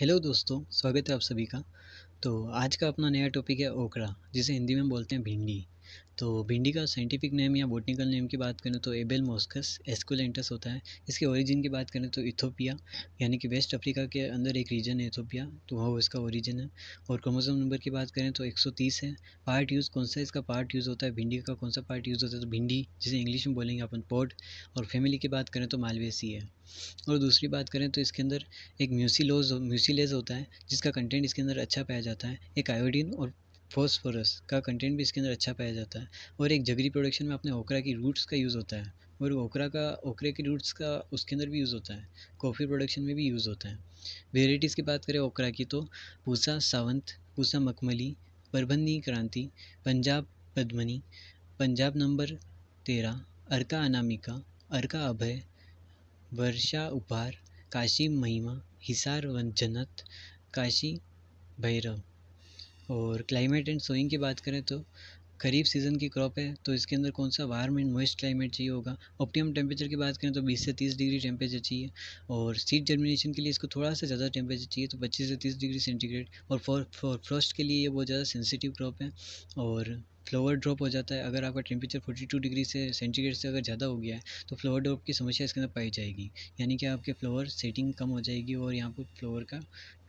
Hello दोस्तों, स्वागत है आप सभी का। तो आज का अपना नया टॉपिक है ओकरा, जिसे हिंदी में बोलते हैं भिंडी। तो भिंडी का साइंटिफिक नेम या बोटनिकल नेम की बात करें तो एबेल मोस्कस एस्कुलेंटस होता है। इसके ओरिजिन की बात करें तो इथोपिया यानी कि वेस्ट अफ्रीका के अंदर एक रीजन है इथोपिया तो वहाँ इसका ओरिजिन है। और क्रोमोसोम नंबर की बात करें तो 130 है। पार्ट यूज़ कौन सा इसका पार्ट यूज़ होता है? भिंडी का कौन सा पार्ट यूज़ होता है? तो भिंडी, जिसे इंग्लिश में बोलेंगे अपन पोड और फैमिली की बात करें तो मालवेसी है। और दूसरी बात करें तो इसके अंदर एक म्यूसिलोज म्यूसिलेज होता है, जिसका कंटेंट इसके अंदर अच्छा पाया जाता है। एक आयोडीन और फॉस्फोरस का कंटेंट भी इसके अंदर अच्छा पाया जाता है। और एक जगरी प्रोडक्शन में अपने ओकरा की रूट्स का यूज़ होता है। और ओकरा का, ओकरे के रूट्स का उसके अंदर भी यूज़ होता है। कॉफ़ी प्रोडक्शन में भी यूज़ होता है। वेराइटीज़ की बात करें ओकरा की तो पूसा सावंत, पूसा मखमली परभनी क्रांति, पंजाब पद्मनी, पंजाब नंबर तेरह, अर्का अनामिका, अर्का अभय, वर्षा उपहार, काशी महिमा, हिसार जनत काशी भैरव। और क्लाइमेट एंड सोइंग की बात करें तो खरीफ सीज़न की क्रॉप है तो इसके अंदर कौन सा वार्म एंड मॉइस्ट क्लाइमेट चाहिए होगा? ऑप्टिमम टेम्परेचर की बात करें तो 20 से 30 डिग्री टेम्परेचर चाहिए और सीड जर्मिनेशन के लिए इसको थोड़ा सा ज़्यादा टेम्परेचर चाहिए तो 25 से 30 डिग्री सेंटीग्रेड और फॉर फॉर फ्रॉस्ट के लिए ये बहुत ज़्यादा सेंसिटिव क्रॉप है और फ्लावर ड्रॉप हो जाता है। अगर आपका टेम्परेचर फोर्टी टू डिग्री से सेंटीग्रेड से अगर ज़्यादा हो गया है तो फ्लावर ड्रॉप की समस्या इसके अंदर पाई जाएगी। यानी कि आपके फ्लावर सेटिंग कम हो जाएगी और यहाँ पर फ्लावर का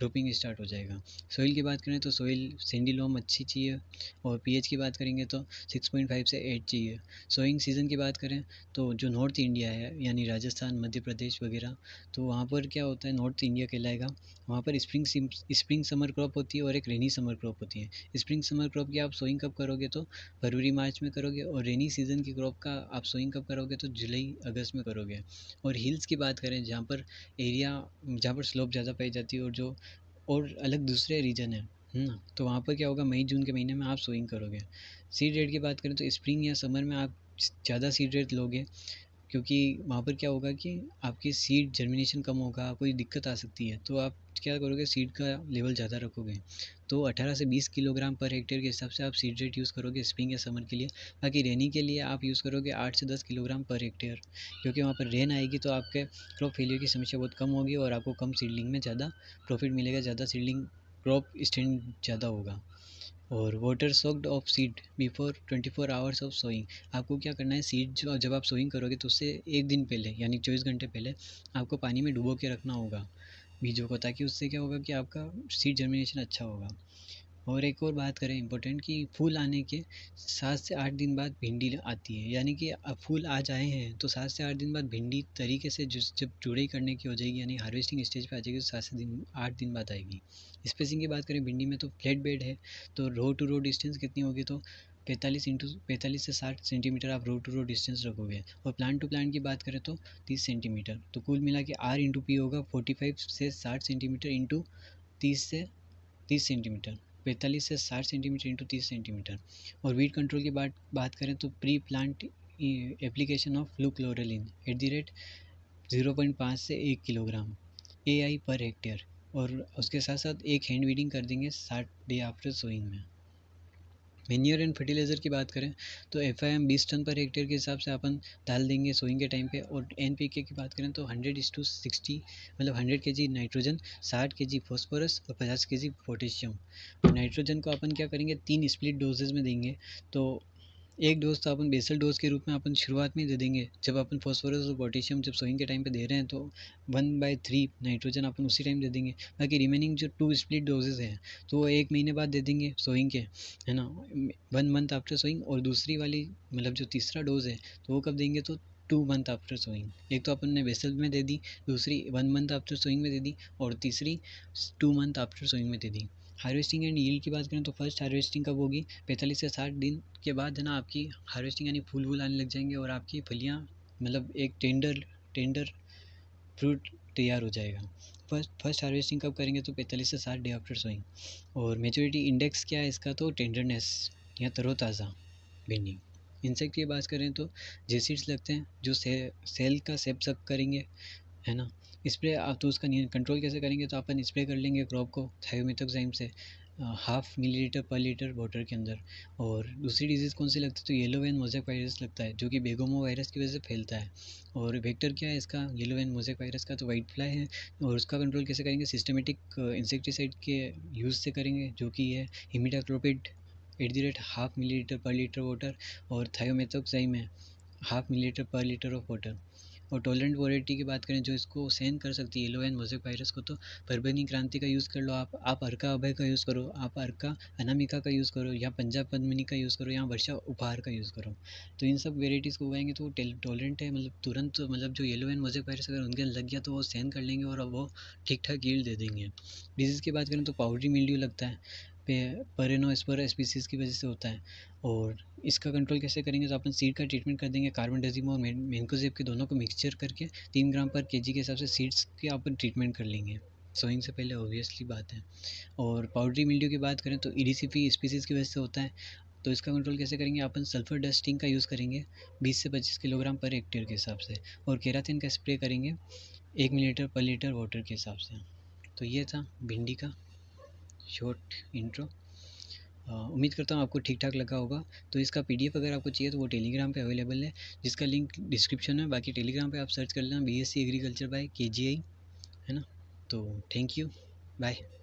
ड्रॉपिंग स्टार्ट हो जाएगा। सोइल की बात करें तो सोइल सेंडीलोम अच्छी चाहिए और पीएच की बात करेंगे तो 6.5 से 8 चाहिए। सोइंग सीज़न की बात करें तो जो नॉर्थ इंडिया है, यानी राजस्थान, मध्य प्रदेश वगैरह तो वहाँ पर क्या होता है, नॉर्थ इंडिया कहलाएगा। वहाँ पर स्प्रिंग स्प्रिंग समर क्रॉप होती है और एक रेनी समर क्रॉप होती है। स्प्रिंग समर क्रॉप की आप सोइंग कब करोगे तो फरवरी, मार्च में करोगे और रेनी सीज़न की क्रॉप का आप सोइंग कब करोगे तो जुलाई, अगस्त में करोगे। और हिल्स की बात करें, जहाँ पर एरिया, जहाँ पर स्लोप ज़्यादा पाई जाती है और जो और अलग दूसरे रीजन है ना? तो वहाँ पर क्या होगा, मई, जून के महीने में आप सोइंग करोगे। सीड रेट की बात करें तो स्प्रिंग या समर में आप ज़्यादा सीड रेट लोगे, क्योंकि वहाँ पर क्या होगा कि आपकी सीड जर्मिनेशन कम होगा, कोई दिक्कत आ सकती है तो आप क्या करोगे सीड का लेवल ज़्यादा रखोगे। तो 18 से 20 किलोग्राम पर हेक्टेयर के हिसाब से आप सीड रेट यूज़ करोगे स्प्रिंग या समर के लिए। बाकी रेनी के लिए आप यूज़ करोगे 8 से 10 किलोग्राम पर हेक्टेयर, क्योंकि वहाँ पर रेन आएगी तो आपके क्रॉप फेलियर की समस्या बहुत कम होगी और आपको कम सीडलिंग में ज़्यादा प्रॉफिट मिलेगा, ज़्यादा सीडलिंग क्रॉप स्टैंड ज़्यादा होगा। और water soaked of seed before twenty four hours of sowing, आपको क्या करना है, सीड जब आप सोइंग करोगे तो उससे एक दिन पहले, यानी चौबीस घंटे पहले आपको पानी में डुबो के रखना होगा। बीजों को ताकि उससे क्या होगा कि आपका सीड जर्मिनेशन अच्छा होगा। और एक और बात करें इम्पोर्टेंट कि फूल आने के सात से आठ दिन बाद भिंडी आती है। यानी कि अब फूल आ जाए हैं तो सात से आठ दिन बाद भिंडी तरीके से जिस जब जुड़ाई करने की हो जाएगी, यानी हार्वेस्टिंग स्टेज पे आ जाएगी तो सात से दिन, आठ दिन बाद आएगी। स्पेसिंग की बात करें, भिंडी में तो फ्लैट बेड है तो रो टू रो डिस्टेंस कितनी होगी तो पैंतालीस इंटू पैंतालीस से साठ सेंटीमीटर आप रो टू रो डिस्टेंस रखोगे। और प्लांट टू प्लांट की बात करें तो तीस सेंटीमीटर तो कुल मिला के आर इंटू पी होगा फोर्टी फाइव से साठ सेंटीमीटर इंटू तीस से तीस सेंटीमीटर पैंतालीस से साठ सेंटीमीटर इंटू तीस सेंटीमीटर और वीट कंट्रोल की बात बात करें तो pre plant application of fluchloralin at the rate zero point पाँच से एक किलोग्राम ए आई पर हेक्टेयर और उसके साथ साथ एक हैंड वीडिंग कर देंगे साठ डे आफ्टर सोइंग में। मेन्योर एंड फर्टिलाइज़र की बात करें तो एफ़ आई एम बीस टन पर हेक्टेयर के हिसाब से अपन डाल देंगे सोइंग के टाइम पे और एन पी के की बात करें तो हंड्रेड इस टू सिक्सटी मतलब हंड्रेड के जी नाइट्रोजन साठ के जी फॉस्फोरस और पचास के जी पोटेशियम नाइट्रोजन को अपन क्या करेंगे? तीन स्प्लिट डोजेज में देंगे तो एक डोज तो अपन बेसल डोज के रूप में अपन शुरुआत में दे देंगे। जब अपन फॉस्फोरस और पोटेशियम जब सोइंग के टाइम पे दे रहे हैं तो वन बाई थ्री नाइट्रोजन अपन उसी टाइम दे देंगे। बाकी रिमेनिंग जो टू स्प्लिट डोजेज हैं तो वो एक महीने बाद दे देंगे सोइंग के, है ना? वन मंथ आफ्टर सोइंग और दूसरी वाली मतलब जो तीसरा डोज है तो वो कब देंगे? तो टू मंथ आफ्टर सोइंग। एक तो अपन ने वेसल में दे दी, दूसरी वन मंथ आफ्टर सोइंग में दे दी और तीसरी टू मंथ आफ्टर सोइंग में दे दी। हार्वेस्टिंग एंड यील्ड की बात करें तो फ़र्स्ट हार्वेस्टिंग कब होगी? पैंतालीस से साठ दिन के बाद है ना आपकी हार्वेस्टिंग यानी फूल वूल आने लग जाएँगे और आपकी फलियाँ मतलब एक टेंडर टेंडर फ्रूट तैयार हो जाएगा। फ़र्स्ट फ़र्स्ट हार्वेस्टिंग कब करेंगे तो पैंतालीस से साठ डे आफ्टर सोइंग और मेचोरिटी इंडेक्स क्या है इसका? तो टेंडरनेस या तरोताज़ा भिंडी इंसेक्ट की बात करें तो जेसिड्स लगते हैं जो से, सेल का सेप सक करेंगे है ना? स्प्रे, आप तो उसका कंट्रोल कैसे करेंगे? तो अपन स्प्रे कर लेंगे क्रॉप को थायोमिथोक्साइम से half millilitre per litre water के अंदर। और दूसरी डिज़ीज़ कौन सी लगती है? तो येलो वैन मोजेक वायरस लगता है, जो कि बेगोमो वायरस की वजह से फैलता है। और वेक्टर क्या है इसका? येलो वैन मोजेक वायरस का तो वाइट फ्लाई है। और उसका कंट्रोल कैसे करेंगे? सिस्टमेटिक इंसेक्टिसाइड के यूज़ से करेंगे, जो कि है imidacloprid at the rate half millilitre per litre water और थायोमेथोक्साइम है half millilitre per litre of water और टॉलरेंट वॉरेटी की बात करें जो इसको सहन कर सकती है येलो एंड मोजेक वायरस को तो परबनी क्रांति का यूज़ कर लो आप। आप अर्का अभय का यूज़ करो, आप अर्का अनामिका का यूज़ करो, या पंजाब पद्मिनी का यूज़ करो, या वर्षा उपहार का यूज़ करो। तो इन सब वेराइटीज़ को उगाएँगे तो वो है मतलब तुरंत मतलब जो येलो एंड मोजेक वायरस अगर उनके लग गया तो वो सहन कर लेंगे और वो ठीक ठाक ईल्ड दे देंगे। डिज़ीज़ की बात करें तो पाउडरी मिल्ड्यू लगता है। परेनोस्पर स्पीसीज़ की वजह से होता है। और इसका कंट्रोल कैसे करेंगे? तो अपन सीड का ट्रीटमेंट कर देंगे कार्बन डेजिम और मेनकोजेब के दोनों को मिक्सचर करके तीन ग्राम पर केजी के हिसाब से सीड्स के अपन ट्रीटमेंट कर लेंगे। सोइंग से पहले ऑब्वियसली बात है। और पाउडरी मिल्ड्यू की बात करें तो ईडीसीपी स्पीसीज़ की वजह से होता है। तो इसका कंट्रोल कैसे करेंगे? अपन सल्फ़र डस्टिंग का यूज़ करेंगे 20 से 25 किलोग्राम पर हेक्टेयर के हिसाब से। और केराथिन का स्प्रे करेंगे एक मिलीलीटर पर लीटर वाटर के हिसाब से। तो ये था भिंडी का शॉर्ट इंट्रो उम्मीद करता हूँ आपको ठीक ठाक लगा होगा। तो इसका पीडीएफ अगर आपको चाहिए तो वो टेलीग्राम पे अवेलेबल है, जिसका लिंक डिस्क्रिप्शन है। बाकी टेलीग्राम पे आप सर्च कर लेना B S C agriculture by K G I है ना? तो थैंक यू बाय